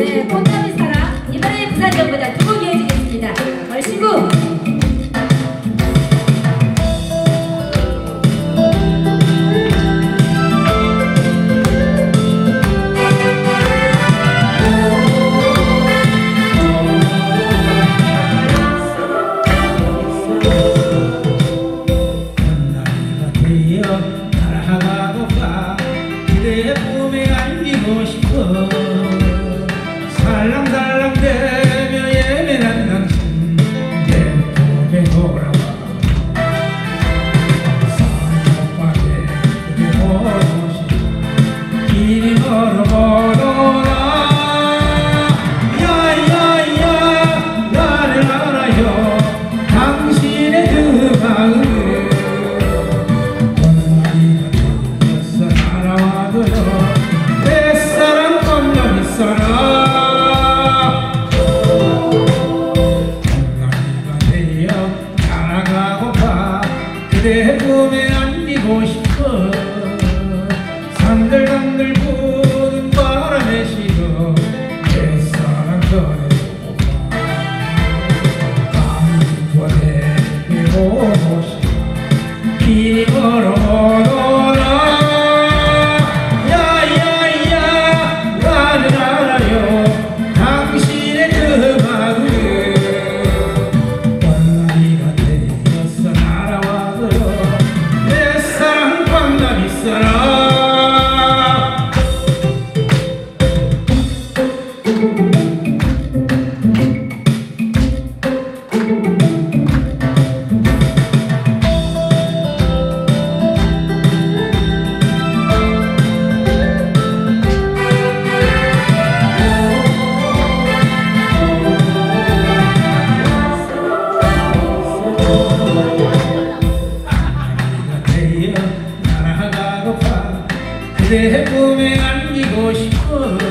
네, 꽃다운 사랑. 이번에 부산전보다 두곡 이어지겠습니다. 얼씨구. 달아가고파 그대의 품에 안기고 싶어. 품에 안기고 싶어 산들산들 부는 바람에 싫어 내 사랑 전해주고 감기 전해주고 싶어 길이 멀어. 내 꿈에 안기고 싶어.